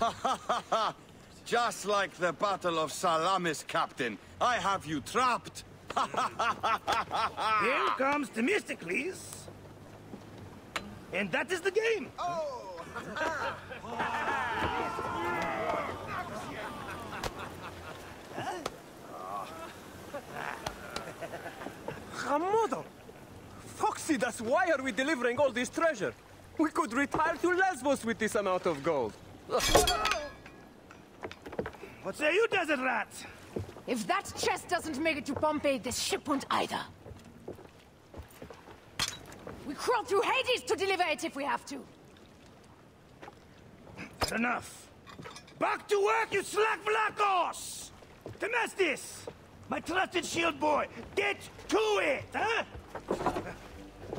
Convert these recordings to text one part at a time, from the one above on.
Just like the Battle of Salamis, Captain. I have you trapped. Here comes Themistocles. And that is the game. Oh. Ah. Hamodo! Phoxidas, why are we delivering all this treasure? We could retire to Lesbos with this amount of gold. What say you, desert rat? If that chest doesn't make it to Pompeii, this ship won't either. We crawl through Hades to deliver it if we have to. Enough. Back to work, you slack black vlakos! Domestis! My trusted shield boy, get to it, huh?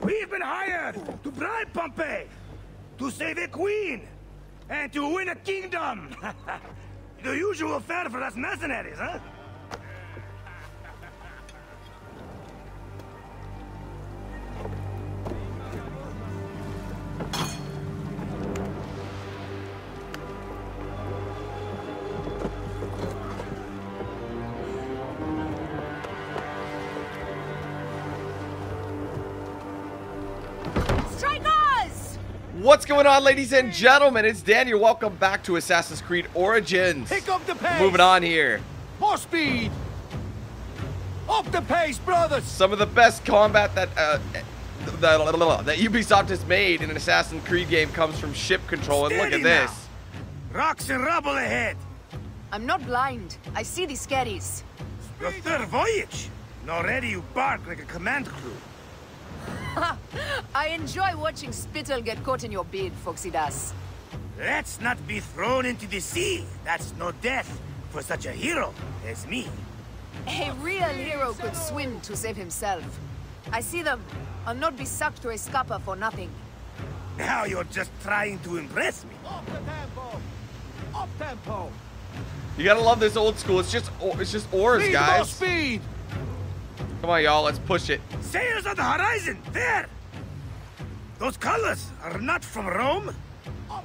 We've been hired to bribe Pompey, to save a queen, and to win a kingdom. the usual fare for us mercenaries, huh? What's going on, ladies and gentlemen? It's Daniel. Welcome back to Assassin's Creed Origins. Pick up the pace. Moving on here. More speed. Up the pace, brothers. Some of the best combat that uh, that, that Ubisoft has made in an Assassin's Creed game comes from ship control. And look at this. now. Rocks and rubble ahead. I'm not blind. I see these scaries. Your third voyage. And already you bark like a command crew. I enjoy watching spittle get caught in your beard, Phoxidas. Let's not be thrown into the sea. That's no death for such a hero as me. A real hero could swim to save himself. I see them. I'll not be sucked to a scupper for nothing. Now you're just trying to impress me. Up the tempo. Up tempo. You gotta love this old school. It's just it's just oars, Speed, more guys. speed. Come on, y'all. Let's push it. Sails on the horizon, there! Those colors are not from Rome.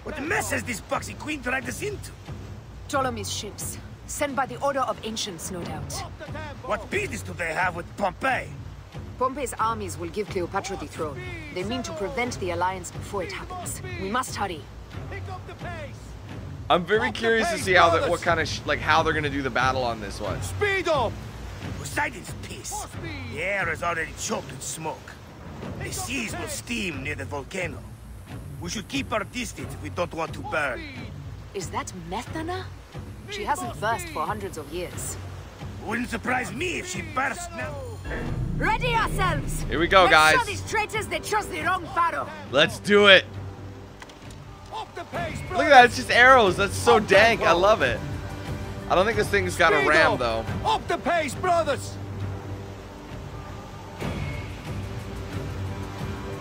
What mess has this boxy queen dragged us into? Ptolemy's ships. Sent by the Order of Ancients, no doubt. Up the tempo. What business do they have with Pompey? Pompey's armies will give Cleopatra the throne. They mean to prevent the alliance before it happens. We must hurry. Pick up the pace. I'm very curious to see how that what kind of sh like how they're gonna do the battle on this one. Speed up. Poseidon's peace. More. The air is already choked with smoke. The seas will steam near the volcano. We should keep our distance if we don't want to burn. Is that Methana? She hasn't burst for hundreds of years. Wouldn't surprise me if she burst now. Ready ourselves! Here we go, Let's guys. show these traitors they chose the wrong pharaoh! Let's do it. Up the pace, brothers. Look at that. It's just arrows. That's so dank. I love it. I don't think this thing's got a ram up. though. Up the pace, brothers.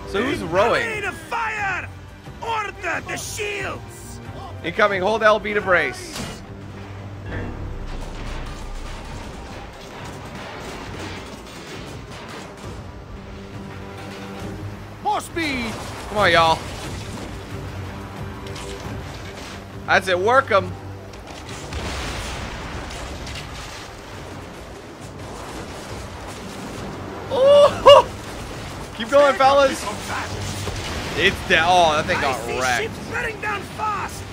So who's Rain rowing? of fire! Order the shields! Incoming. Hold LB to brace. More speed. Come on, y'all. That's it. Work them. Keep going, fellas. It's down. Oh, that thing got wrecked. ships bearing down fast!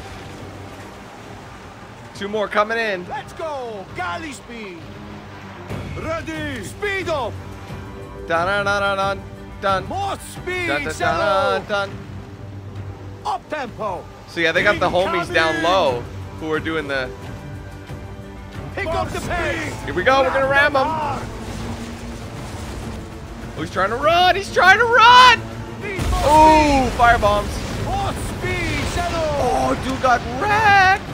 Two more coming in. Let's go. Galley speed. Ready. Speed up. Dun dun dun dun dun. More speed. Dun, dun, Settle. dun, dun. Up tempo. So yeah, they got the homies down Incoming. low who are doing the. Pick up the pace. Here we go. We're gonna ram him. Oh, he's trying to run. He's trying to run. Ooh, fire bombs. speed. More speed. Settle. Oh, dude got wrecked.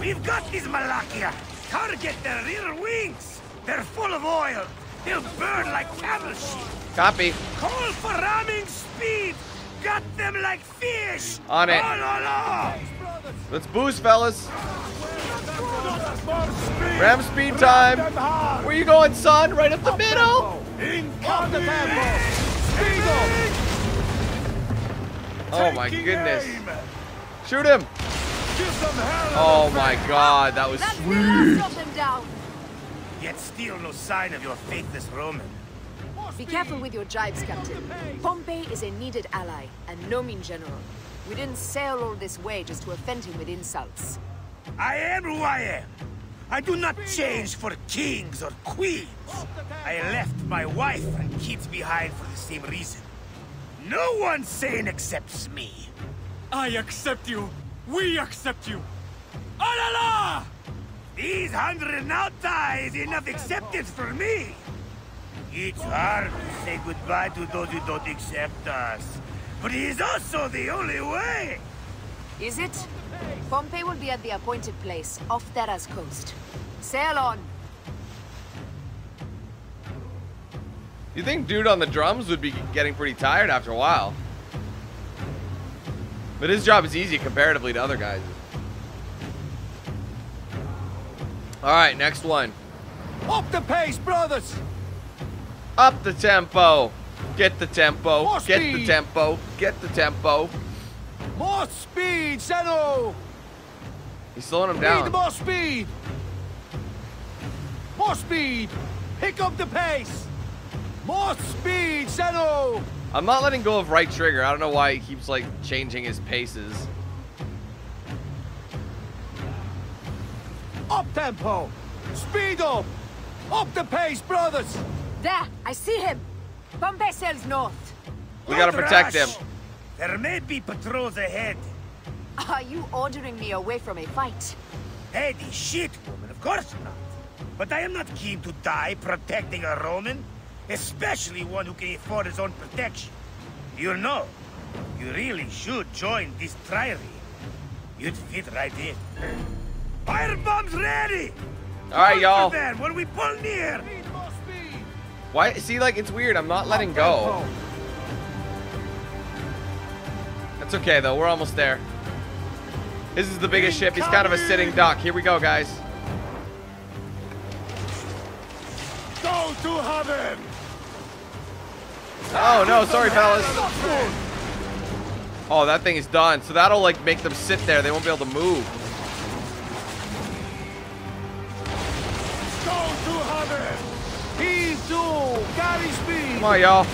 We've got these Malakia! Target their rear wings! They're full of oil! They'll burn like camel sheep! Copy. Call for ramming speed! Gut them like fish! On it. Oh, no, no! Let's boost, fellas. Ram speed time. Them hard. Where you going, son? Right up the middle. tempo. Up the tempo. Speed up. Oh my goodness. Shoot him! Give some hell Oh my god, that was sweet. last of them down. Yet still no sign of your faithless Roman. Be careful with your jibes, Captain. Pompey is a needed ally, and no mean general. We didn't sail all this way just to offend him with insults. I am who I am. I do not change for kings or queens. I left my wife and kids behind for the same reason. No one sane accepts me. I accept you. We accept you. Alala! These hundred nauta is enough acceptance for me. It's hard to say goodbye to those who don't accept us. But it is also the only way. Is it? Pompey will be at the appointed place, off Terra's coast. Sail on. You think dude on the drums would be getting pretty tired after a while? But his job is easy comparatively to other guys. All right, next one. Up the pace, brothers! Up the tempo. Get the tempo. More Get the tempo. Get the tempo. More speed, Zeno! He's slowing him Need down. more speed! More speed! Pick up the pace! More speed, Zeno! I'm not letting go of right trigger. I don't know why he keeps like changing his paces. Up tempo! Speed up! Up the pace, brothers! There, I see him. Pompey sails north. We gotta protect them. There may be patrols ahead. Are you ordering me away from a fight? Heady shit, woman, of course not. But I am not keen to die protecting a Roman, especially one who can afford his own protection. You know, you really should join this triary. You'd fit right in. Firebombs ready! All right, y'all. for them when we pull near! Need more speed! Why? See, like it's weird. I'm not letting go. That's okay though. We're almost there. This is the biggest ship. He's kind of a sitting duck. Here we go, guys. Go to heaven! Oh no, sorry fellas. Oh, that thing is done. So that'll like make them sit there. They won't be able to move. Go to heaven! Heave to! Carry speed! Come on, y'all.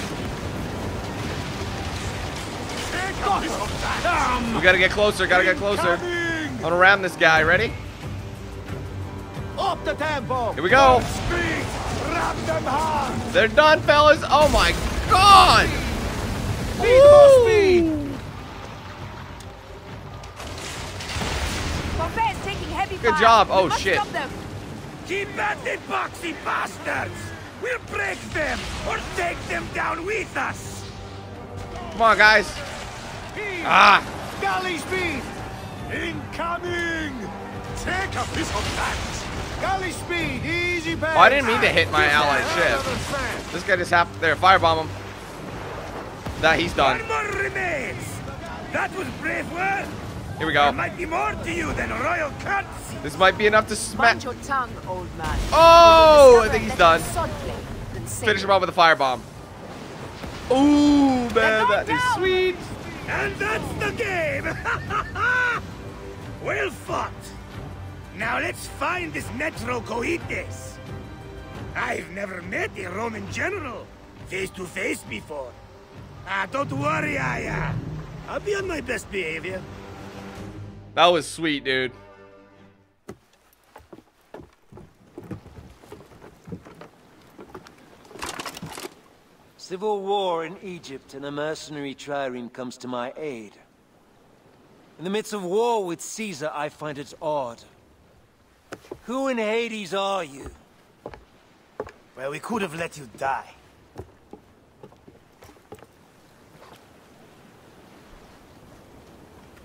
Take up some damn! We gotta get closer. Gotta get closer. I'm gonna ram this guy. Ready? Up the tempo! Here we go. Ram them hard! They're done, fellas. Oh my god. Need more speed! Taking heavy Good fire. job. Oh, must shit. Stop them. Keep at the boxy bastards! We'll break them, or take them down with us! Come on, guys. Heave! Ah. Galley speed! Incoming! Take a piece of that! Galley speed! Easy pace! Oh, I didn't mean to hit my allied ship. This guy just happened. There, firebomb him. That he's done. One more remains! That was brave work! Here we There go. might be more to you than royal curtsy! This might be enough to smack. Your tongue, old man. Oh, I think he's done. it's sodly, then say Finish him off with a firebomb. Ooh, man, They're that going is sweet. And that's the game! well fought! Now let's find this Metro Coites. I've never met a Roman general face to face before. Ah, don't worry, Aya. I'll be on my best behavior. That was sweet, dude. Civil war in Egypt and a mercenary trireme comes to my aid. In the midst of war with Caesar, I find it odd. Who in Hades are you? Well, we could have let you die.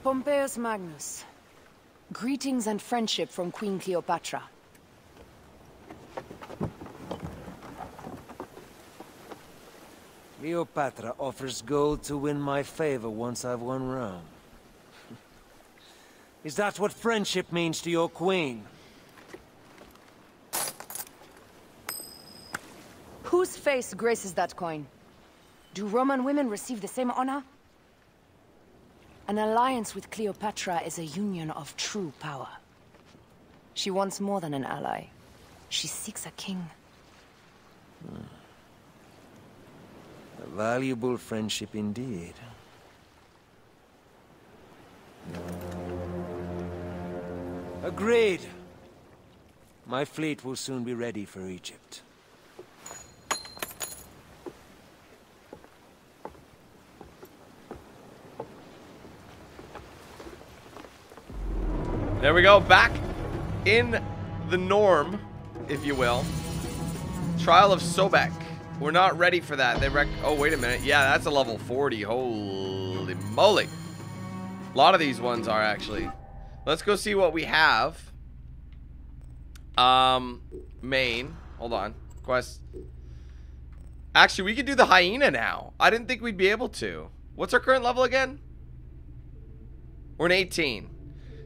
Pompeius Magnus. Greetings and friendship from Queen Cleopatra. Cleopatra offers gold to win my favor once I've won Rome. Is that what friendship means to your queen? Whose face graces that coin? Do Roman women receive the same honor? An alliance with Cleopatra is a union of true power. She wants more than an ally. She seeks a king. Hmm. A valuable friendship indeed. Agreed. My fleet will soon be ready for Egypt. There we go. Back in the norm, if you will. Trial of Sobek. We're not ready for that. They rec- Oh, wait a minute. Yeah, that's a level 40. Holy moly. A lot of these ones are actually. Let's go see what we have. Um, main. Hold on. Quest. Actually, we could do the hyena now. I didn't think we'd be able to. What's our current level again? We're an 18.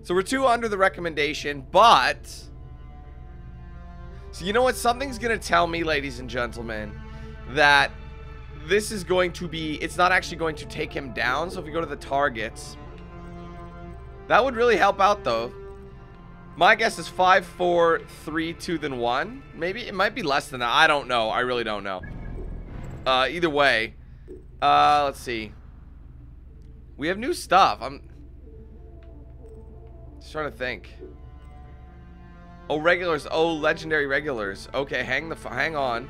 So we're two under the recommendation, but... So you know what? Something's going to tell me, ladies and gentlemen, that this is going to be... It's not actually going to take him down. So if we go to the targets... That would really help out, though. My guess is 5, 4, 3, 2, then 1. Maybe it might be less than that. I don't know. I really don't know. Uh, either way. Uh, let's see. We have new stuff. I'm just trying to think. Oh, regulars. Oh, legendary regulars. Okay, hang the hang on.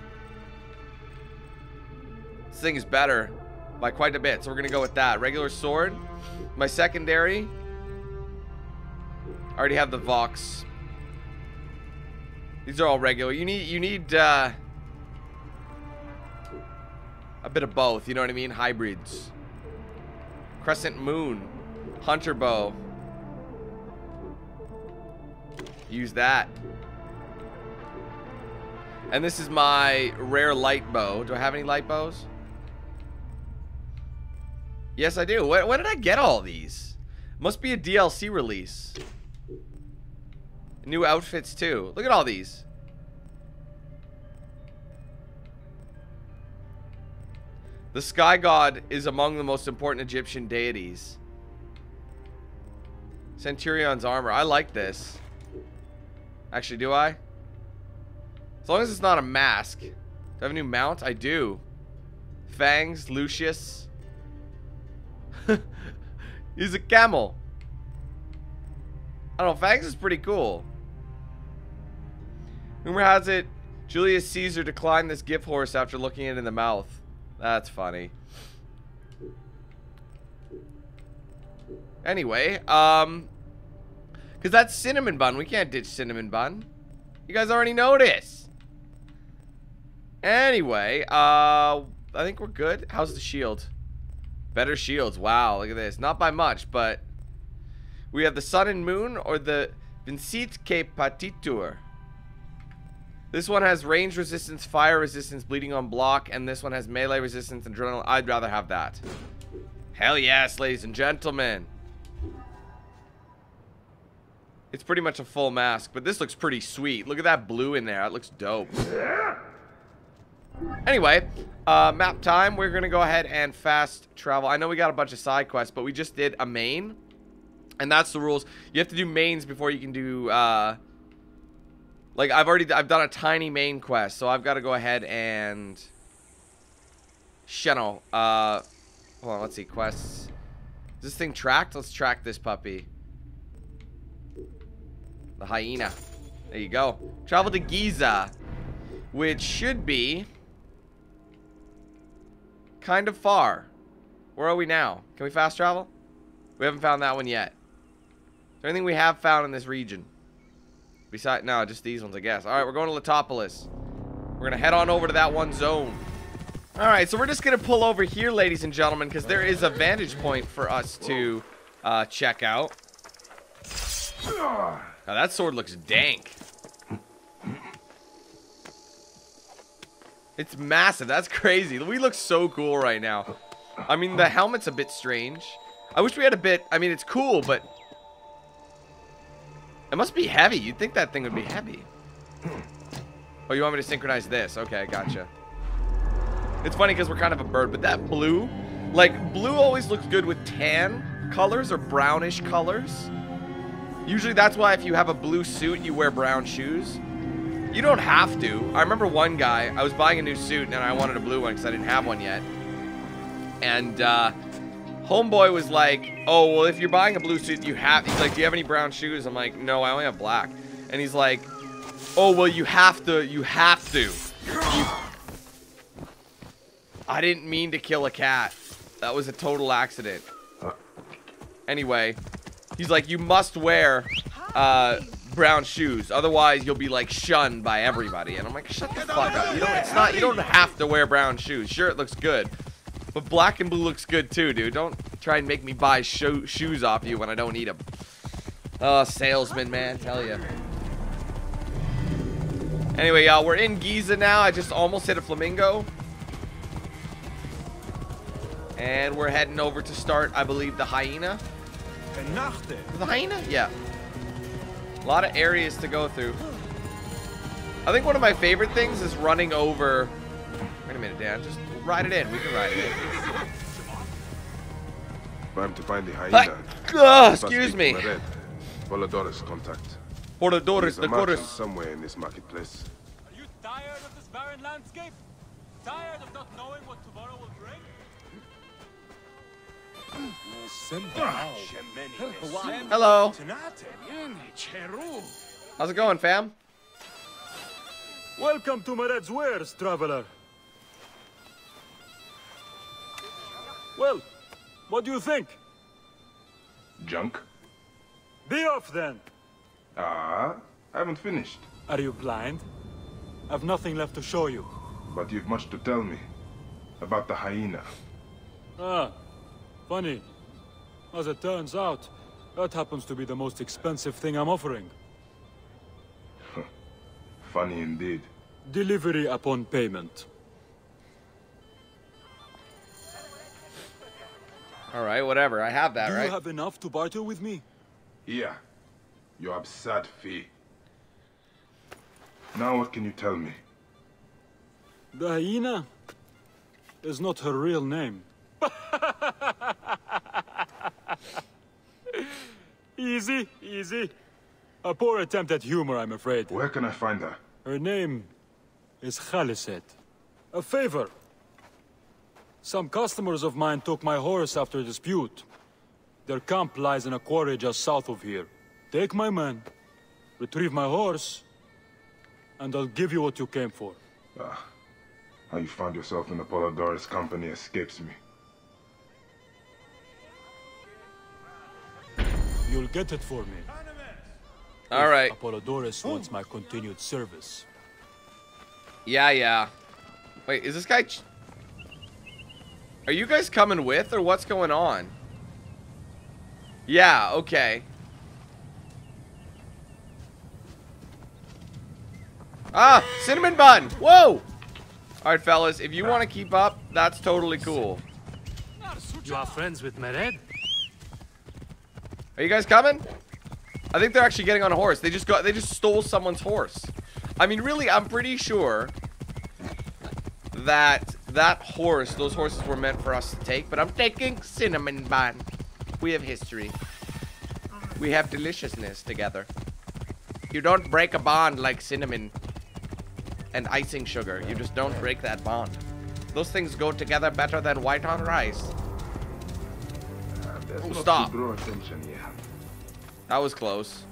This thing is better by quite a bit, so we're gonna go with that. Regular sword. My secondary. I already have the Vox. These are all regular. You need you need uh, a bit of both. You know what I mean? Hybrids. Crescent Moon. Hunter Bow. Use that. And this is my rare light bow. Do I have any light bows? Yes, I do. When, when did I get all these? Must be a DLC release. New outfits, too. Look at all these. The sky god is among the most important Egyptian deities. Centurion's armor. I like this. Actually, do I? As long as it's not a mask. Do I have a new mount? I do. Fangs, Lucius. He's a camel. I don't know, Fangs is pretty cool. Rumor has it Julius Caesar declined this gift horse after looking it in the mouth. That's funny. Anyway, um, because that's cinnamon bun. We can't ditch cinnamon bun. You guys already know this. Anyway, uh, I think we're good. How's the shield? Better shields. Wow, look at this. Not by much, but we have the sun and moon or the Vincit qui Patitur. This one has range resistance, fire resistance, bleeding on block, and this one has melee resistance and adrenaline. I'd rather have that. Hell yes, ladies and gentlemen. It's pretty much a full mask, but this looks pretty sweet. Look at that blue in there. It looks dope. Anyway, uh, map time. We're going to go ahead and fast travel. I know we got a bunch of side quests, but we just did a main. And that's the rules. You have to do mains before you can do, uh, like, I've already, I've done a tiny main quest, so I've got to go ahead and, Sheno, uh, hold on, let's see, quests. Is this thing tracked? Let's track this puppy. The hyena. There you go. Travel to Giza, which should be kind of far. Where are we now? Can we fast travel? We haven't found that one yet. Is there anything we have found in this region? Besides, no, just these ones, I guess. All right, we're going to Letopolis. We're going to head on over to that one zone. All right, so we're just going to pull over here, ladies and gentlemen, because there is a vantage point for us to uh, check out. Now, that sword looks dank. It's massive. That's crazy. We look so cool right now. I mean, the helmet's a bit strange. I wish we had a bit... I mean, it's cool, but... It must be heavy. You'd think that thing would be heavy. Oh, you want me to synchronize this? Okay, I gotcha. It's funny because we're kind of a bird, but that blue... Like, blue always looks good with tan, colors or brownish colors. Usually that's why if you have a blue suit, you wear brown shoes. You don't have to. I remember one guy, I was buying a new suit and I wanted a blue one because I didn't have one yet. And uh, homeboy was like, oh, well, if you're buying a blue suit, you have, he's like, do you have any brown shoes? I'm like, no, I only have black. And he's like, oh, well, you have to, you have to. You... I didn't mean to kill a cat. That was a total accident. Anyway, he's like, you must wear uh, brown shoes, otherwise you'll be like shunned by everybody. And I'm like, shut the fuck up. You don't. It's not. You don't have to wear brown shoes. Sure, it looks good, but black and blue looks good too, dude. Don't try and make me buy sho shoes off you when I don't need them. Oh, salesman, man, tell you. Anyway, y'all, we're in Giza now. I just almost hit a flamingo. And we're heading over to start, I believe, the hyena. The hyena? Yeah. A lot of areas to go through. I think one of my favorite things is running over... Wait a minute, Dan. Just ride it in. We can ride it in. Time to find the hyena. Uh, excuse me. Apollodorus contact. Apollodorus, the a chorus. somewhere in this marketplace. Are you tired of this barren landscape? Tired of not knowing what Hello. How's it going, fam? Welcome to Mered's wares, traveler. Well, what do you think? Junk? Be off then. Ah, I haven't finished. Are you blind? I've nothing left to show you. But you've much to tell me. About the hyena. Ah, funny. As it turns out, that happens to be the most expensive thing I'm offering. Funny indeed. Delivery upon payment. All right, whatever. I have that, Do right? you have enough to barter with me? Here. Your absurd fee. Now what can you tell me? The hyena is not her real name. easy, easy. A poor attempt at humor, I'm afraid. Where can I find her? Her name is Khaliset. A favor. Some customers of mine took my horse after a dispute. Their camp lies in a quarry just south of here. Take my men, retrieve my horse, and I'll give you what you came for. Ah, how you found yourself in the Apollodorus company escapes me. You'll get it for me. All right. Apollodorus wants my continued service. Yeah, yeah. Wait, is this guy... ch- Are you guys coming with, or what's going on? Yeah, okay. Ah, cinnamon bun. Whoa. All right, fellas, if you want to keep up, that's totally cool. You are friends with Mered? Are you guys coming? I think they're actually getting on a horse. They just got they just stole someone's horse. I mean, really, I'm pretty sure that that horse, those horses were meant for us to take, but I'm taking cinnamon bun. We have history. We have deliciousness together. You don't break a bond like cinnamon and icing sugar. You just don't break that bond. Those things go together better than white on rice. Oh, stop. to draw attention here. That was close.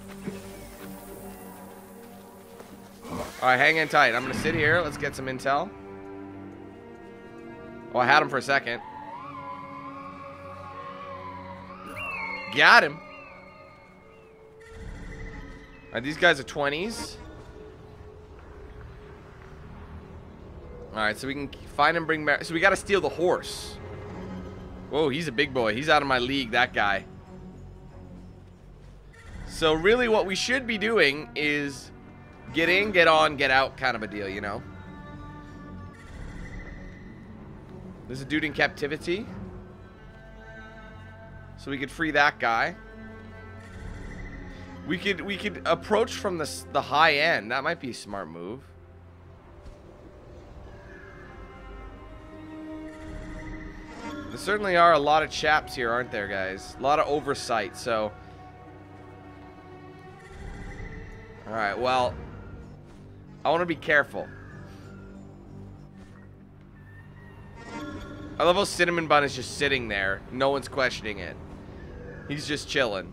Alright, hang in tight. I'm gonna sit here. Let's get some intel. Oh, I had him for a second. Got him. Alright, these guys are 20s. Alright, so we can find and bring back. So we gotta steal the horse. Whoa, he's a big boy. He's out of my league, that guy. So really what we should be doing is get in, get on, get out kind of a deal, you know? There's a dude in captivity. So we could free that guy. We could we could approach from the the high end. That might be a smart move. There certainly are a lot of chaps here, aren't there, guys? A lot of oversight, so... Alright, well... I want to be careful. I love how Cinnamon Bun is just sitting there. No one's questioning it. He's just chilling.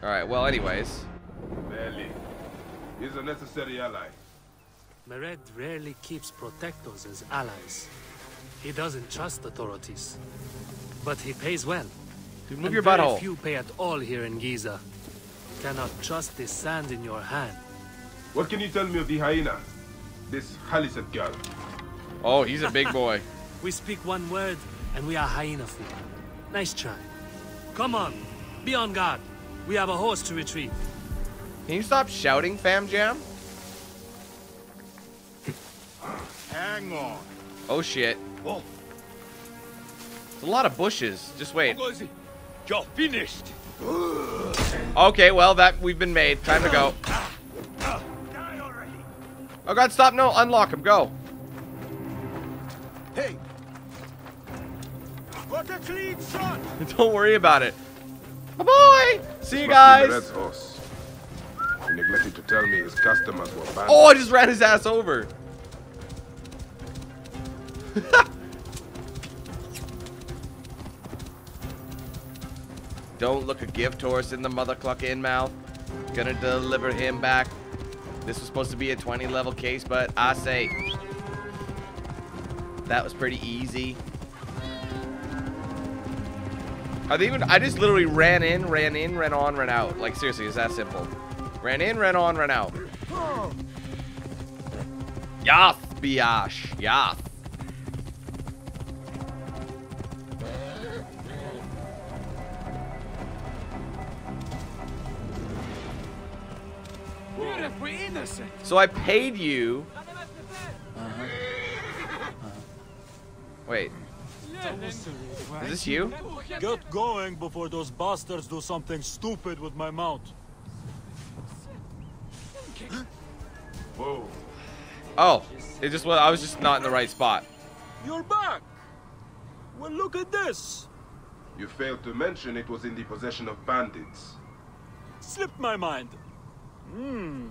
Alright, well, anyways. Barely. He's a necessary ally. Mered rarely keeps protectors as allies. He doesn't trust authorities. But he pays well. Dude, move and your very butthole. few pay at all here in Giza. Cannot trust the sand in your hand. What can you tell me of the hyena? This Khaliset girl. Oh, he's a big boy. We speak one word, and we are hyena food. Nice try. Come on, be on guard. We have a horse to retrieve. Can you stop shouting, Fam Jam? Hang on. Oh, shit. Oh, It's a lot of bushes. Just wait. You're finished. Okay, well, that we've been made. Time to go. Oh, God, stop. No, unlock him. Go. Hey. What a clean shot. Don't worry about it. Bye-bye. See you guys. Mered's. He neglected to tell me his customers were banned. Oh, I just ran his ass over. Don't look a gift horse in the mother clucking mouth. Gonna deliver him back. This was supposed to be a 20 level case, but I say that was pretty easy. Are they even? I just literally ran in, ran in, ran on, ran out. Like seriously, it's that simple. Ran in, ran on, ran out. Yath, biash, yath. So I paid you. Uh-huh. Wait, is this you? Get going before those bastards do something stupid with my mount. Whoa. Oh, it just was. I was just not in the right spot. You're back! Well, look at this! You failed to mention it was in the possession of bandits. Slipped my mind. Hmm.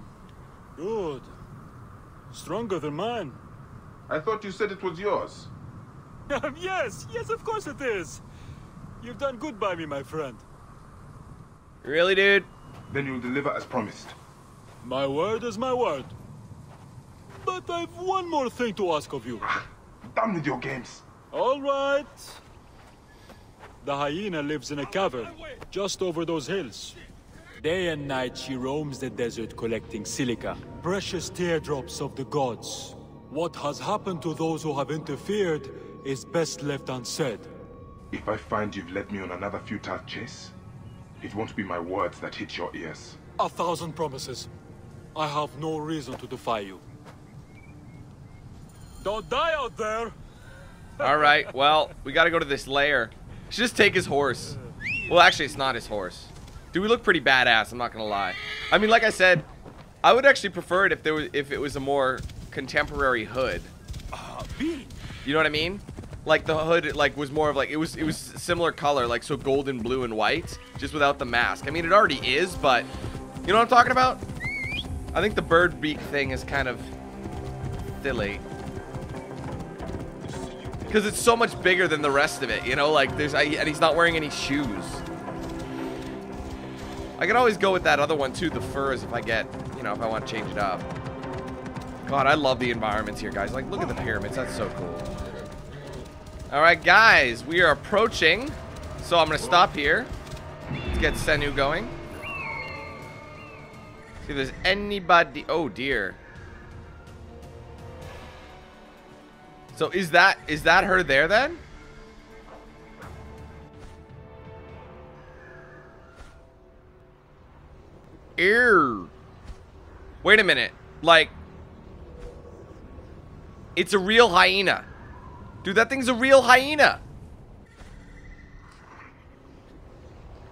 Good. Stronger than mine. I thought you said it was yours. yes, yes, of course it is. You've done good by me, my friend. Really, dude? Then you'll deliver as promised. My word is my word. But I've one more thing to ask of you. Done with your games. All right. The hyena lives in a cavern, just over those hills. Day and night she roams the desert collecting silica, precious teardrops of the gods. What has happened to those who have interfered is best left unsaid. If I find you've led me on another futile chase, it won't be my words that hit your ears. A thousand promises. I have no reason to defy you. Don't die out there! All right. Well, we got to go to this lair. Should just take his horse. Well, actually, it's not his horse. Dude, we look pretty badass. I'm not gonna lie. I mean, like I said, I would actually prefer it if there was if it was a more contemporary hood. You know what I mean? Like the hood, like was more of like it was it was similar color, like so golden, blue, and white, just without the mask. I mean, it already is, but you know what I'm talking about? I think the bird beak thing is kind of silly. Because it's so much bigger than the rest of it, you know? Like, there's, I, and he's not wearing any shoes. I can always go with that other one, too, the furs, if I get, you know, if I want to change it up. God, I love the environments here, guys. Like, look at the pyramids. That's so cool. All right, guys, we are approaching. So I'm going to stop here. Let's get Senu going. See if there's anybody. Oh, dear. So is that is that her there then? Ew. Wait a minute. Like It's a real hyena. Dude, that thing's a real hyena.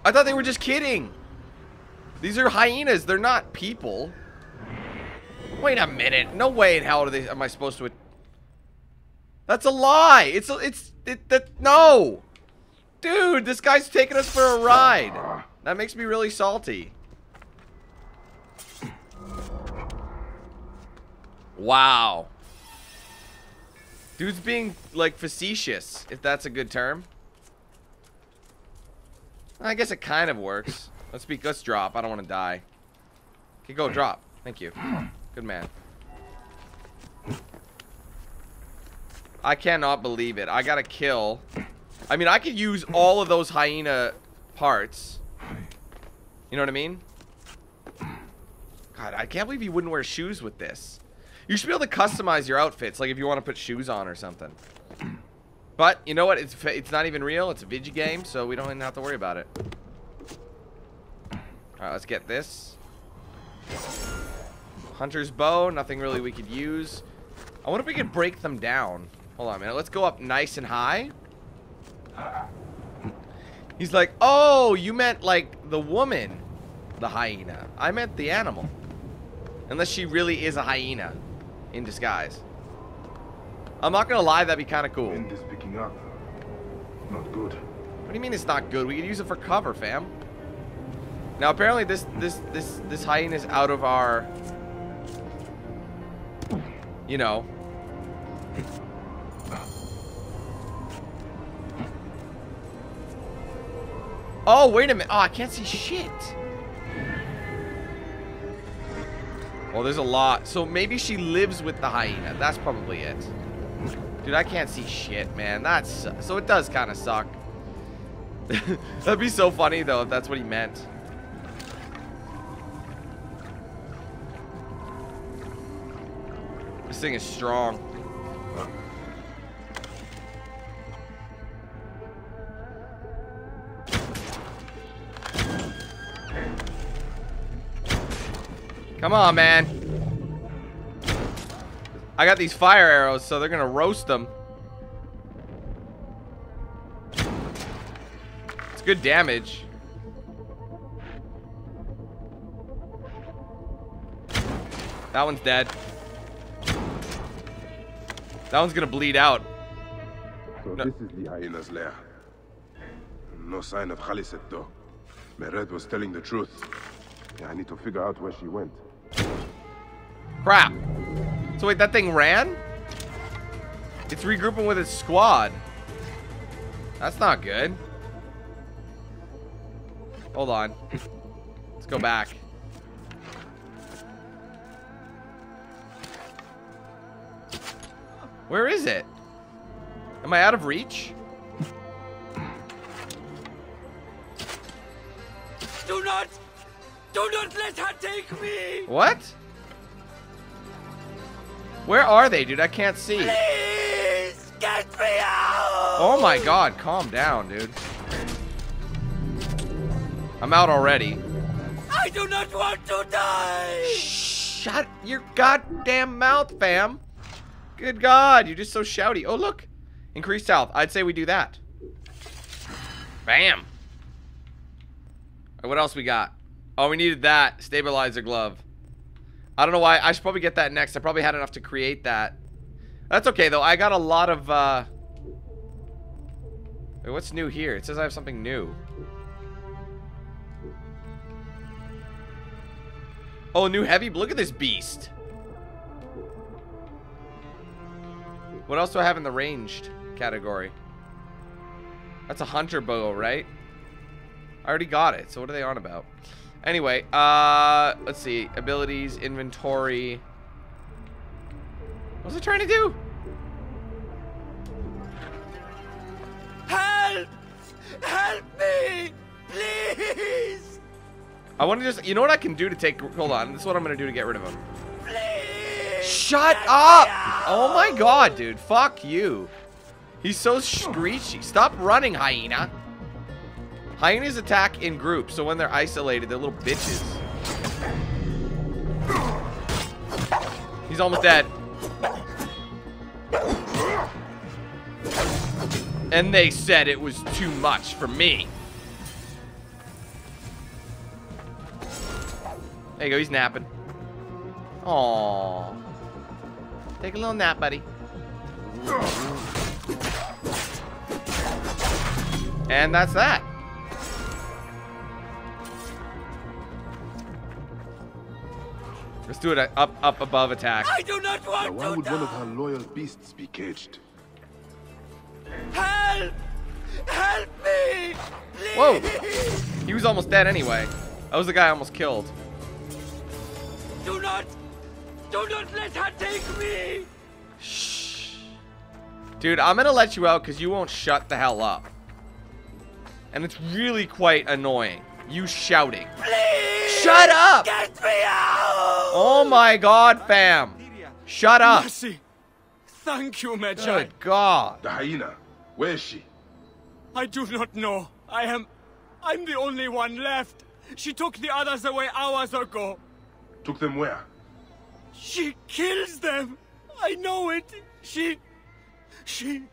I thought they were just kidding. These are hyenas. They're not people. Wait a minute. No way in hell are they, am I supposed to... That's a lie. It's, a, it's, it, that, no. Dude, this guy's taking us for a ride. That makes me really salty. Wow. Dude's being, like, facetious, if that's a good term. I guess it kind of works. Let's be, let's drop. I don't want to die. Okay, go, drop. Thank you. Good man. I cannot believe it. I gotta kill. I mean, I could use all of those hyena parts. You know what I mean? God, I can't believe you wouldn't wear shoes with this. You should be able to customize your outfits, like if you want to put shoes on or something. But, you know what? It's it's not even real. It's a video game, so we don't even have to worry about it. Alright, let's get this. Hunter's bow. Nothing really we could use. I wonder if we could break them down. Hold on a minute. Let's go up nice and high. He's like, oh, you meant like the woman, the hyena. I meant the animal. Unless she really is a hyena in disguise. I'm not gonna lie, that'd be kind of cool. Wind is picking up. Not good. What do you mean it's not good? We could use it for cover, fam. Now apparently this this this this hyena is out of our you know Oh, wait a minute. Oh, I can't see shit. Well, there's a lot. So maybe she lives with the hyena. That's probably it. Dude, I can't see shit, man. That's so it does kind of suck. That'd be so funny though if that's what he meant. This thing is strong. Come on, man. I got these fire arrows, so they're gonna roast them. It's good damage. That one's dead. That one's gonna bleed out. So No. this is the hyena's lair. No sign of Khaliset though. Meret was telling the truth. Yeah, I need to figure out where she went. Crap. So wait, that thing ran? It's regrouping with its squad. That's not good. Hold on. Let's go back. Where is it? Am I out of reach? Do not! Do not let her take me! What? Where are they, dude? I can't see. Please! Get me out! Oh my god, calm down, dude. I'm out already. I do not want to die! Shut your goddamn mouth, fam. Good god, you're just so shouty. Oh, look. Increased health. I'd say we do that. Bam. Right, what else we got? Oh, we needed that. Stabilizer glove. I don't know why. I should probably get that next. I probably had enough to create that. That's okay, though. I got a lot of, uh... Wait, what's new here? It says I have something new. Oh, new heavy? Look at this beast. What else do I have in the ranged category? That's a hunter bow, right? I already got it, so what are they on about? Anyway, uh, let's see. Abilities, inventory. What's it trying to do? Help! Help me! Please! I want to just, you know what I can do to take, hold on. This is what I'm going to do to get rid of him. Please! Shut up! Oh my god, dude. Fuck you. He's so screechy. Stop running, hyena. Hyenas attack in groups, so when they're isolated, they're little bitches. He's almost dead. And they said it was too much for me. There you go, he's napping. Aww. Take a little nap, buddy. And that's that. Let's do it up, up above attack. I do not want Now, want why to would one of die. her loyal beasts be caged? Help! Help me! Please! Whoa! He was almost dead anyway. That was the guy I almost killed. Do not! Do not let her take me! Shh. Dude, I'm gonna let you out because you won't shut the hell up. And it's really quite annoying. You shouting. Please! Shut up! Get me out! Oh my god, fam. Shut up. Mercy! Thank you, Medjay. Good god. The hyena. Where is she? I do not know. I am... I'm the only one left. She took the others away hours ago. Took them where? She kills them. I know it. She... She...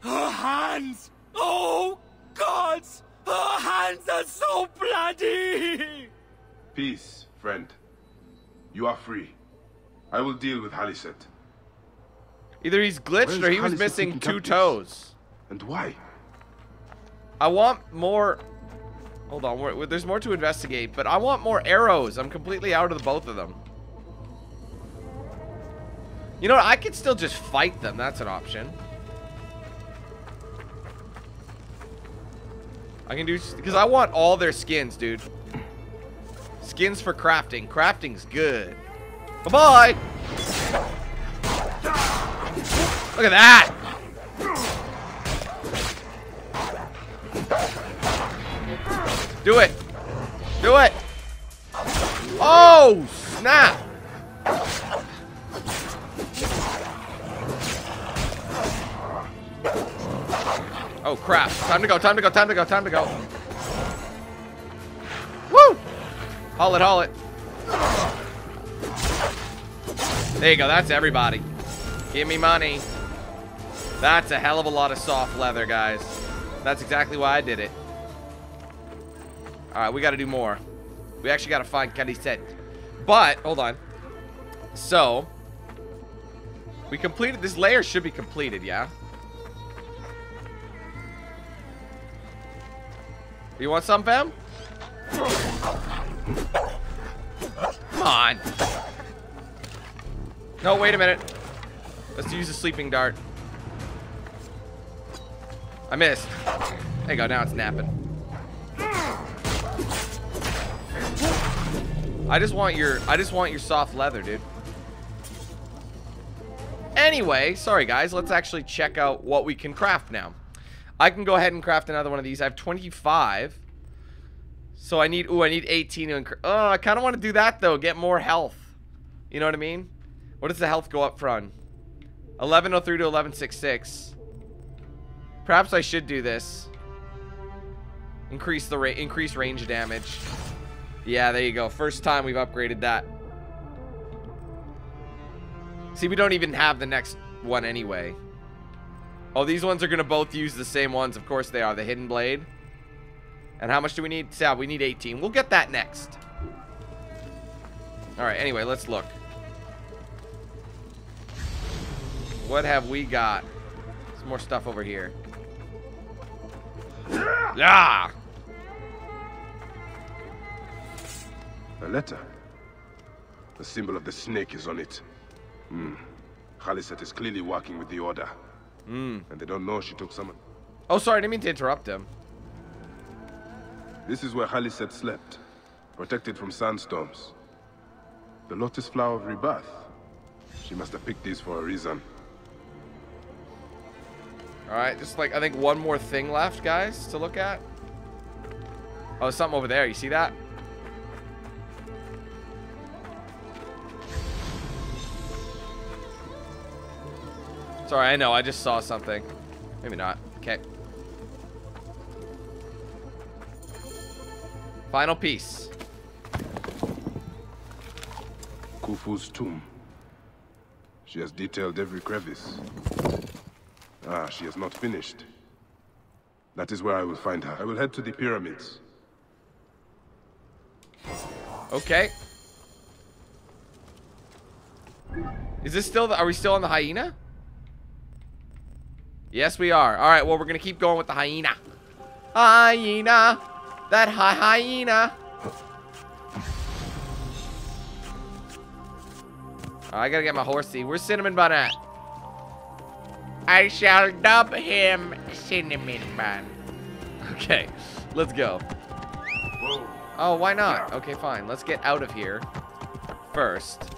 Her hands. Oh, gods. Her hands are so bloody. Peace, friend. You are free. I will deal with Khaliset. Either he's glitched or he was missing two toes. And why? I want more... Hold on, we're- there's more to investigate, but I want more arrows. I'm completely out of the both of them. You know what? I could still just fight them. That's an option. I can do... Because I want all their skins, dude. Skins for crafting. Crafting's good. Bye-bye! Look at that! Do it! Do it! Oh, snap! Oh, crap. Time to go, time to go, time to go, time to go. Woo! Haul it, haul it. There you go, that's everybody. Give me money. That's a hell of a lot of soft leather, guys. That's exactly why I did it. Alright, we gotta do more. We actually gotta find Khaliset. But, hold on. So, we completed, this layer should be completed, yeah? You want some, fam? Come on. No, wait a minute. Let's use the sleeping dart. I missed. There you go, now it's napping. I just want your I just want your soft leather, dude. Anyway, sorry guys, let's actually check out what we can craft now. I can go ahead and craft another one of these. I have 25. So I need ooh, I need 18 to incre- Oh, I kind of want to do that though, get more health. You know what I mean? What does the health go up from? 1103 to 1166. Perhaps I should do this. Increase the rate, increase range damage. Yeah, there you go. First time we've upgraded that. See, we don't even have the next one anyway. Oh, these ones are going to both use the same ones. Of course they are. The Hidden Blade. And how much do we need? Yeah, we need 18. We'll get that next. Alright, anyway, let's look. What have we got? Some more stuff over here. Yeah! A letter. The symbol of the snake is on it. Hmm. Khaliset is clearly working with the Order. Hmm. And they don't know she took someone. Oh, sorry, I didn't mean to interrupt him. This is where Khaliset slept. Protected from sandstorms. The Lotus Flower of Rebirth. She must have picked these for a reason. Alright, just like, I think one more thing left, guys, to look at. Oh, something over there. You see that? Sorry, I know. I just saw something. Maybe not. Okay. Final piece. Khufu's tomb. She has detailed every crevice. Ah, she has not finished. That is where I will find her. I will head to the pyramids. Okay. Is this still the, are we still on the hyena? Yes, we are. All right, well, we're going to keep going with the hyena. Hyena. That hy hyena. Oh, I gotta get my horsey. Where's Cinnamon Bun at? I shall dub him Cinnamon Bun. Okay, let's go. Oh, why not? Okay, fine. Let's get out of here first.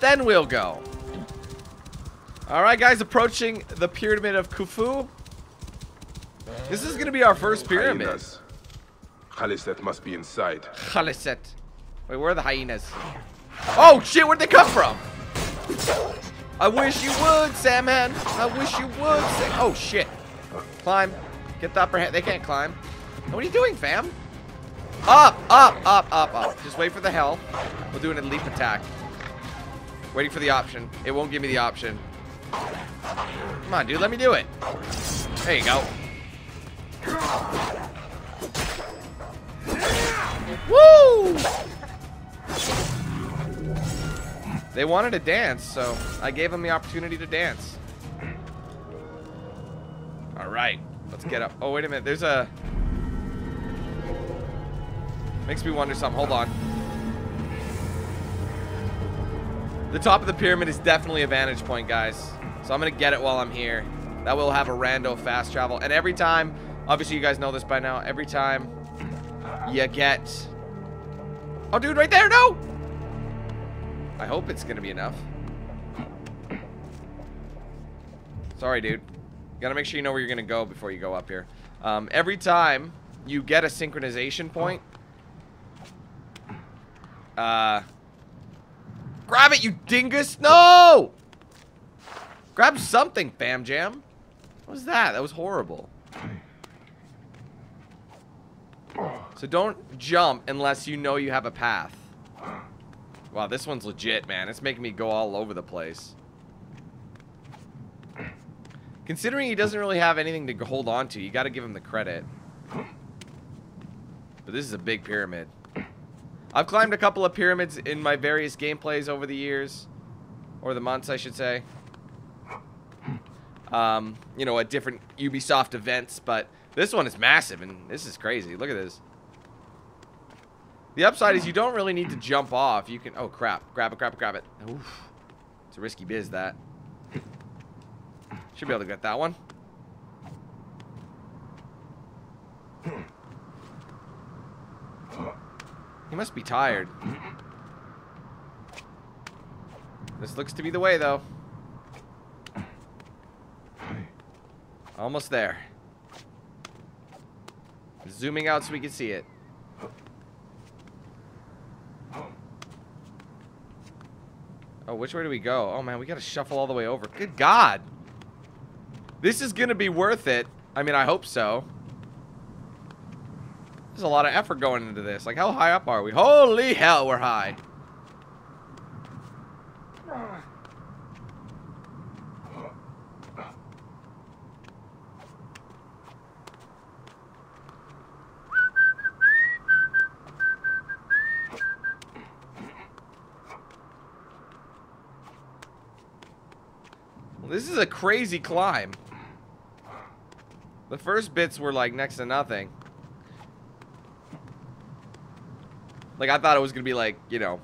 Then we'll go. Alright, guys, approaching the Pyramid of Khufu. This is going to be our first pyramid. Hyenas. Khaliset must be inside. Khaliset. Wait, where are the hyenas? Oh, shit, where'd they come from? I wish you would, Samman. I wish you would. Sam oh, shit. Climb. Get the upper hand. They can't climb. What are you doing, fam? Up, up, up, up, up. Just wait for the hell. We'll do an leap attack. Waiting for the option. It won't give me the option. Come on, dude. Let me do it. There you go. Woo! They wanted to dance, so I gave them the opportunity to dance. All right, let's get up. Oh, wait a minute. There's a... Makes me wonder something. Hold on. The top of the pyramid is definitely a vantage point, guys. So I'm going to get it while I'm here. That will have a rando fast travel. And every time, obviously you guys know this by now, every time you get... Oh, dude, right there, no! I hope it's going to be enough. Sorry, dude. You gotta make sure you know where you're to go before you go up here. Um, every time you get a synchronization point, uh, grab it, you dingus! No! Grab something, fam jam. What was that? That was horrible. So don't jump unless you know you have a path. Wow, this one's legit, man. It's making me go all over the place. Considering he doesn't really have anything to hold on to, you gotta give him the credit. But this is a big pyramid. I've climbed a couple of pyramids in my various gameplays over the years. Or the months, I should say. Um, you know, at different Ubisoft events, but this one is massive, and this is crazy. Look at this. The upside is you don't really need to jump off. You can... Oh, crap. Grab it, grab it, grab it. Oof. It's a risky biz, that. Should be able to get that one. He must be tired. This looks to be the way, though. Almost there. Zooming out so we can see it. Oh, which way do we go? Oh, man, we gotta shuffle all the way over. Good God. This is gonna be worth it. I mean, I hope so. There's a lot of effort going into this. Like, how high up are we? Holy hell, we're high. Ah. Crazy climb. The first bits were like next to nothing. Like I thought it was gonna be like, you know,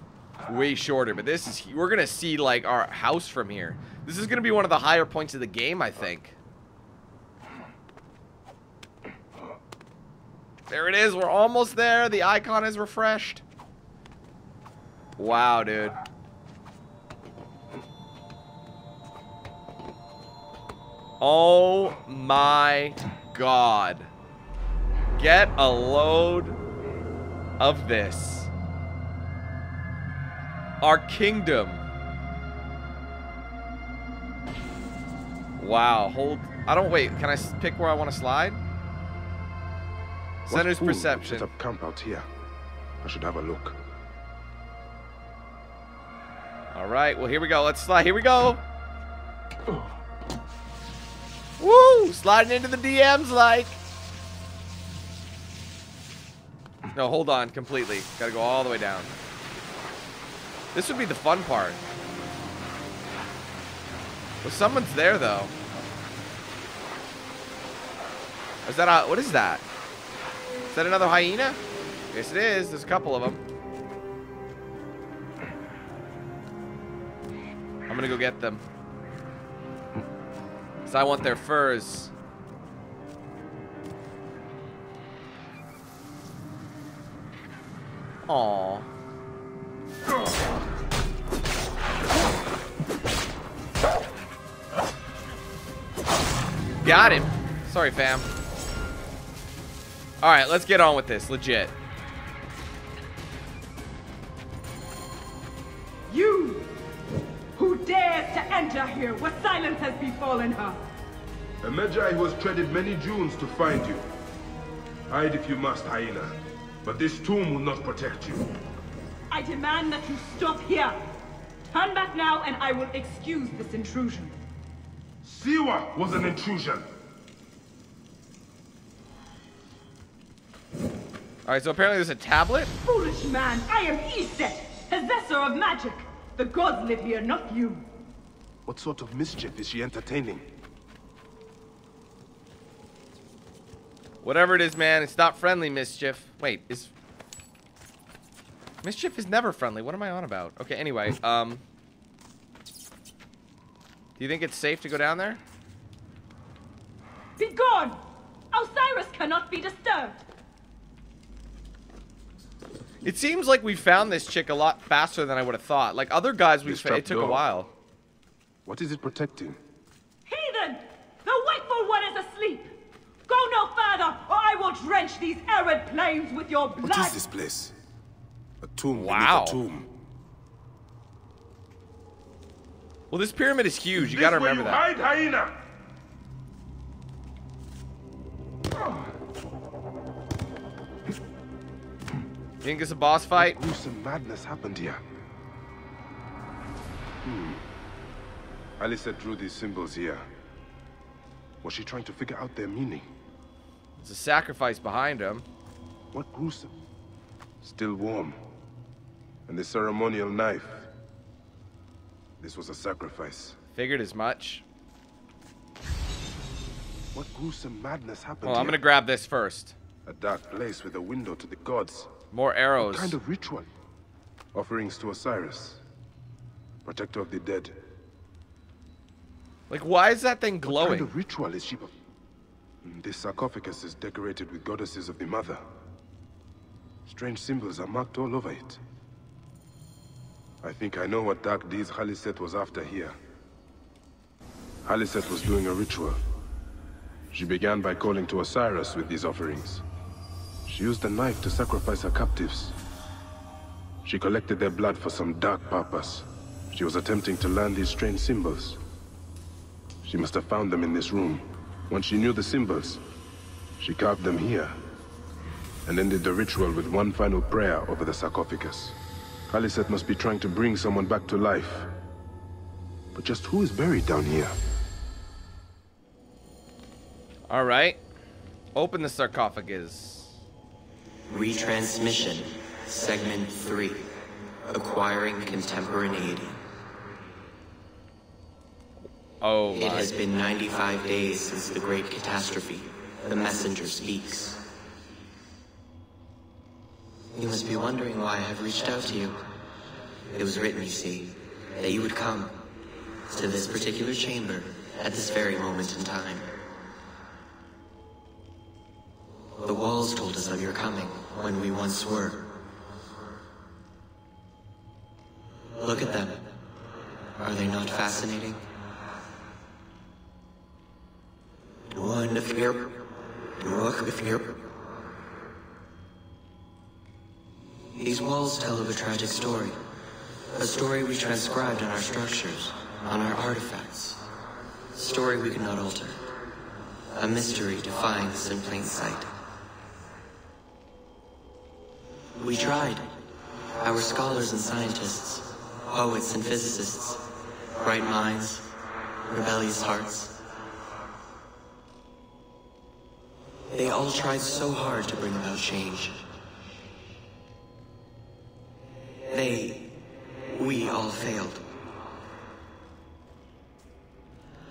way shorter, but this is we're gonna see like our house from here. This is gonna be one of the higher points of the game, I think. There it is, we're almost there. The icon is refreshed. Wow, dude. Oh my god. Get a load of this. Our kingdom. Wow, hold. I don't wait. Can I pick where I want to slide? Center's perception. Set up camp out here. I should have a look. All right, well, here we go. Let's slide. Here we go. Oh. Woo! Sliding into the DMs like. No, hold on completely. Gotta go all the way down. This would be the fun part. Well, someone's there, though. Is that a... What is that? Is that another hyena? Yes, it is. There's a couple of them. I'm gonna go get them. Because I want their furs. Aww. Got him. Sorry, fam. Alright, let's get on with this. Legit. You! Who dares to enter here? What silence has befallen her? A Medjay who has treaded many dunes to find you. Hide if you must, hyena. But this tomb will not protect you. I demand that you stop here. Turn back now and I will excuse this intrusion. Siwa was an intrusion. Alright, so apparently there's a tablet? Foolish man, I am Iset, possessor of magic. The gods live here, not you. What sort of mischief is she entertaining? Whatever it is, man, it's not friendly, Mischief. Wait, is... Mischief is never friendly. What am I on about? Okay, anyway, um... Do you think it's safe to go down there? Be gone! Osiris cannot be disturbed. It seems like we found this chick a lot faster than I would have thought. Like other guys we This found, it took a while. What is it protecting? Heathen! The wakeful one is asleep! Go no further, or I will drench these arid plains with your blood! What is this place? A tomb Wow. beneath a tomb. Well, this pyramid is huge. You gotta remember you that. hide, hyena! You think it's a boss fight? Gruesome madness happened here. Hmm. Khaliset drew these symbols here. Was she trying to figure out their meaning? There's a sacrifice behind him. What gruesome? Still warm. And the ceremonial knife. This was a sacrifice. Figured as much. What gruesome madness happened Well, I'm here? gonna grab this first. A dark place with a window to the gods. More arrows. What kind of ritual? Offerings to Osiris. Protector of the dead. Like, why is that thing What glowing? kind of ritual is she... This sarcophagus is decorated with goddesses of the mother. Strange symbols are marked all over it. I think I know what dark deeds Khaliset was after here. Khaliset was doing a ritual. She began by calling to Osiris with these offerings. She used a knife to sacrifice her captives. She collected their blood for some dark purpose. She was attempting to learn these strange symbols. She must have found them in this room. Once she knew the symbols, she carved them here, and ended the ritual with one final prayer over the sarcophagus. Khaliset must be trying to bring someone back to life. But just who is buried down here? All right. Open the sarcophagus. Retransmission, Segment 3. Acquiring Contemporaneity. Oh It has been 95 days since the Great Catastrophe. The messenger speaks. You must be wondering why I have reached out to you. It was written, you see, that you would come to this particular chamber at this very moment in time. The walls told us of your coming when we once were. Look at them. Are they not fascinating? Wonderful. Wonderful. These walls tell of a tragic story. A story we transcribed on our structures, on our artifacts. A story we cannot alter. A mystery defying us in plain sight. We tried. Our scholars and scientists, poets and physicists, bright minds, rebellious hearts. They all tried so hard to bring about change. They, we all failed.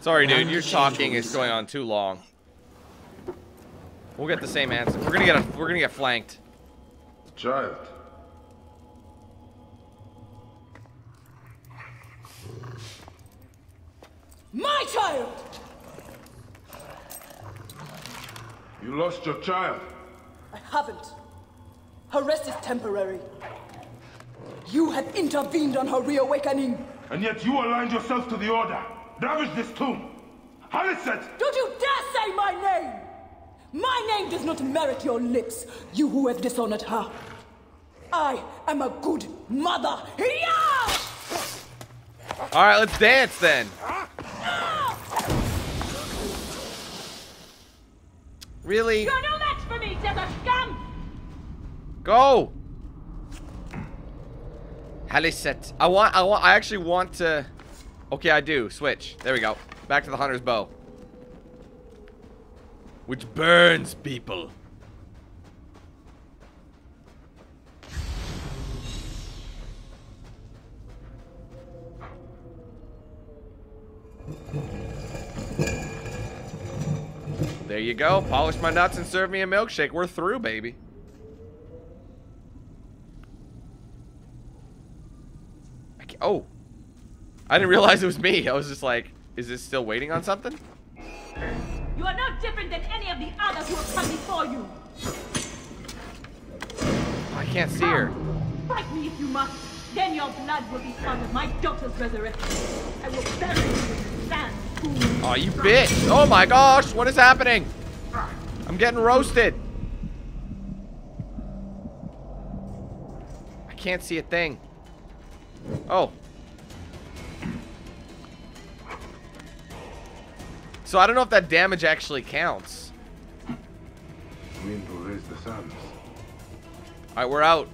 Sorry, dude. One Your talking will is going on too long. We'll get the same answer. We're gonna get a, we're gonna get flanked. Child. My child! You lost your child. I haven't. Her rest is temporary. You have intervened on her reawakening. And yet you aligned yourself to the Order. Ravage this tomb. Khaliset! Don't you dare say my name! My name does not merit your lips, you who have dishonored her. I am a good mother. Yeah! All right, let's dance then. Really? You're no match for me, scum! Go. Khaliset. I want. I want. I actually want to. Okay, I do. Switch. There we go. Back to the hunter's bow. Which burns people. There you go. Polish my nuts and serve me a milkshake. We're through, baby. I oh. I didn't realize it was me. I was just like, is this still waiting on something? You are no different than any of the others who have come before you. I can't see her. Fight me if you must. Then your blood will be part of my daughter's resurrection. I will bury you in the sand. fool. Oh, you bitch. Oh my gosh, what is happening? I'm getting roasted. I can't see a thing. Oh. So I don't know if that damage actually counts. Wind will raise the sands. Alright, we're out.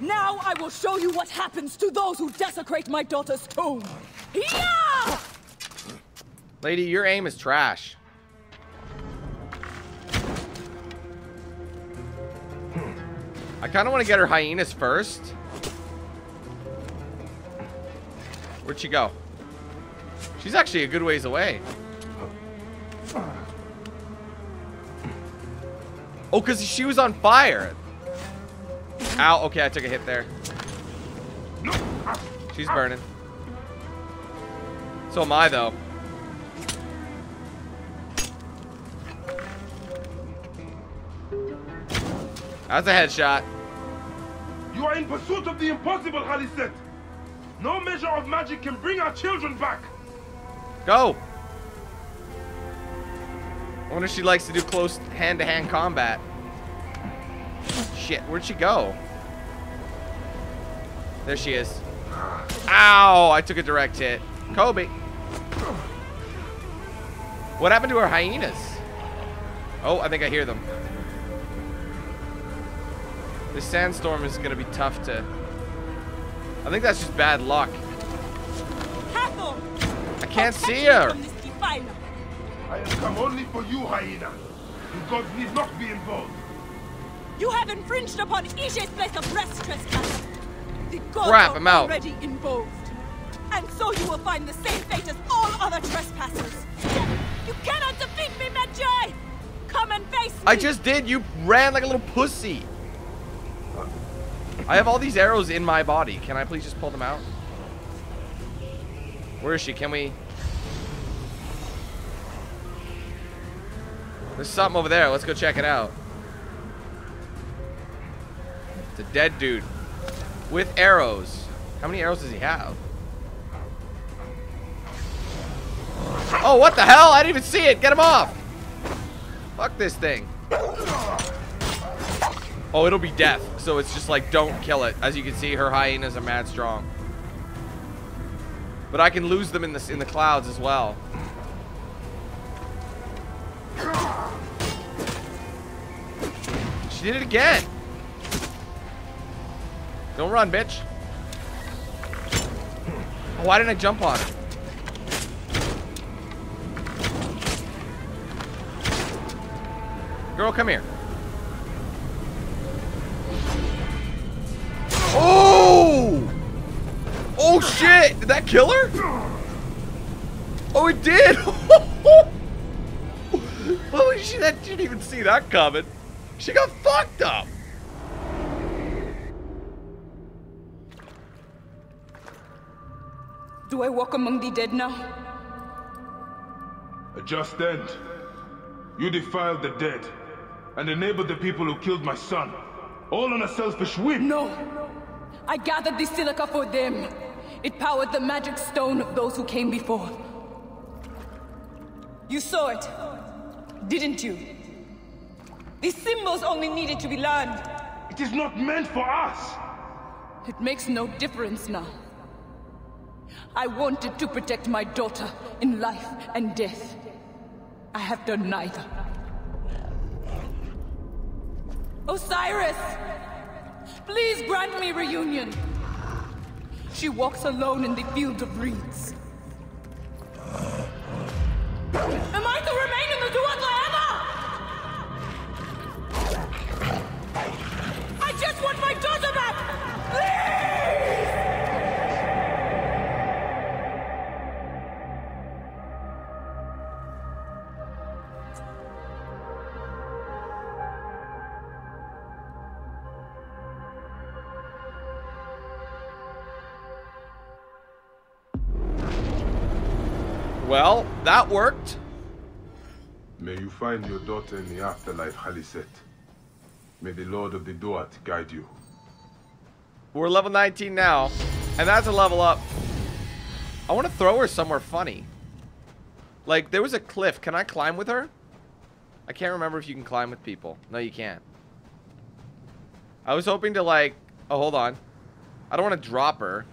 Now I will show you what happens to those who desecrate my daughter's tomb. Yeah! Lady, your aim is trash. I kind of want to get her hyenas first. Where'd she go? She's actually a good ways away. Oh, because she was on fire. Ow, okay, I took a hit there. She's burning. So am I, though. That's a headshot. You are in pursuit of the impossible, Khaliset. No measure of magic can bring our children back. Go. I wonder if she likes to do close hand-to-hand combat. Shit, where'd she go? There she is. Ow! I took a direct hit. Kobe. What happened to our hyenas? Oh, I think I hear them. This sandstorm is gonna be tough to... I think that's just bad luck. Hathor! I can't see her. from this defiler. I have come only for you, hyena. The gods need not be involved. You have infringed upon Ishe's place of rest, trespasser. The gods Crap, are I'm out. already involved. And so you will find the same fate as all other trespassers. You cannot defeat me, Medjay! Come and face me! I just did. You ran like a little pussy. I have all these arrows in my body. Can I please just pull them out? Where is she? Can we... There's something over there. Let's go check it out. It's a dead dude. With arrows. How many arrows does he have? Oh, what the hell? I didn't even see it. Get him off. Fuck this thing. Oh, it'll be death. So it's just like, don't kill it. As you can see, her hyenas are mad strong. But I can lose them in the, in the clouds as well. She did it again. Don't run, bitch. Oh, why didn't I jump on her? Girl, come here. Oh! Oh shit! Did that kill her? Oh, it did! Holy shit, that didn't even see that coming. She got fucked up. Do I walk among the dead now? A just end. You defiled the dead and enabled the people who killed my son. All on a selfish whim. No. I gathered the silica for them. It powered the magic stone of those who came before. You saw it, didn't you? These symbols only needed to be learned. It is not meant for us. It makes no difference now. I wanted to protect my daughter in life and death. I have done neither. Osiris! Please grant me reunion. She walks alone in the field of reeds. Am I to remain in the Duat that worked. May you find your daughter in the afterlife, Khaliset. May the Lord of the Duat guide you. We're level 19 now, and that's a level up. I want to throw her somewhere funny. Like, there was a cliff. Can I climb with her? I can't remember if you can climb with people. No, you can't. I was hoping to, like... Oh, hold on. I don't want to drop her.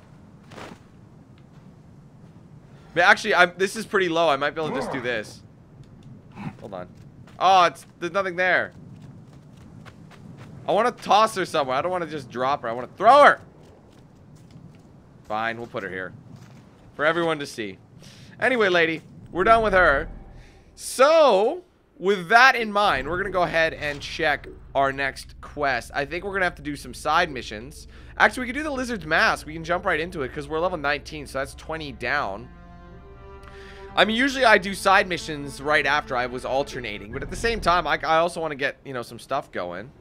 But actually, I'm, this is pretty low. I might be able to just do this. Hold on. Oh, it's there's nothing there. I want to toss her somewhere. I don't want to just drop her. I want to throw her. Fine, we'll put her here. For everyone to see. Anyway, lady, we're done with her. So, with that in mind, we're going to go ahead and check our next quest. I think we're going to have to do some side missions. Actually, we can do the Lizard's Mask. We can jump right into it because we're level 19, so that's 20 down. I mean, usually I do side missions right after I was alternating, but at the same time, I, I also want to get, you know, some stuff going.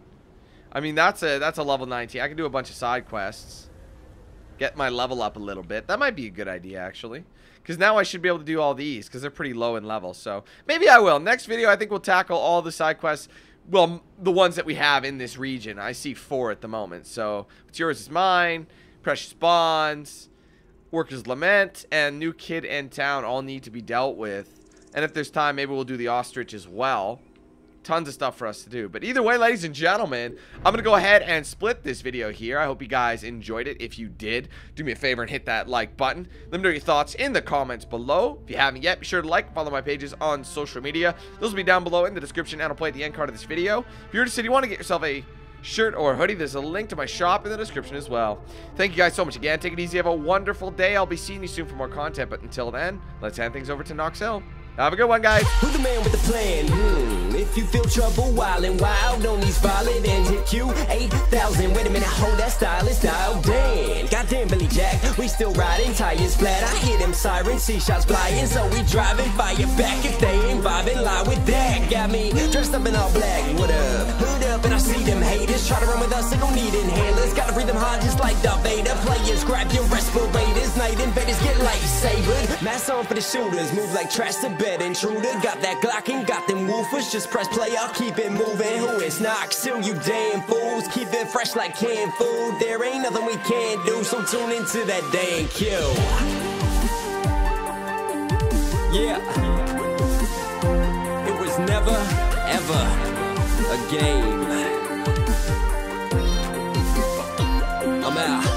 I mean, that's a that's a level 19. I can do a bunch of side quests. Get my level up a little bit. That might be a good idea, actually. Because now I should be able to do all these, because they're pretty low in level. So, maybe I will. Next video, I think we'll tackle all the side quests. Well, the ones that we have in this region. I see four at the moment. So, what's yours is mine. Precious Bonds. Workers Lament and New Kid in Town all need to be dealt with. And if there's time, maybe we'll do the Ostrich as well. Tons of stuff for us to do. But either way, ladies and gentlemen, I'm going to go ahead and split this video here. I hope you guys enjoyed it. If you did, do me a favor and hit that like button. Let me know your thoughts in the comments below. If you haven't yet, be sure to like follow my pages on social media. Those will be down below in the description and I'll play at the end card of this video. If you're interested, you want to get yourself a shirt or hoodie, there's a link to my shop in the description as well. Thank you guys so much again. Take it easy. Have a wonderful day. I'll be seeing you soon for more content. But until then, let's hand things over to Knox Hill. Have a good one, guys. Who's the man with the plan? Hmm. If you feel trouble wild and wild on these violent and hit you 8,000. Wait a minute, hold that style is dialed in. Goddamn Billy Jack, we still riding tires flat. I hear them sirens, see shots flying, so we driving fire back if they ain't vibing. Lie with that. Got me dressed up in all black. What up? Hood up and I see them haters try to run with us. They gon' need inhalers. Gotta breathe them hard just like Darth Vader. Players grab your respirators. Night invaders get lightsabered. Mask on for the shooters. Move like trash to bed that intruder. Got that Glock and got them woofers. Just press play, I'll keep it moving. Who is not soon, you damn fools. Keep it fresh like canned food. There ain't nothing we can't do, so tune into that damn Q. Yeah. It was never, ever a game. I'm out.